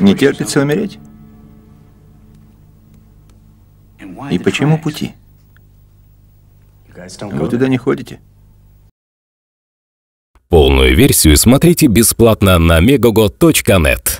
Не терпится умереть? И почему пути? Вы туда не ходите? Полную версию смотрите бесплатно на megogo.net.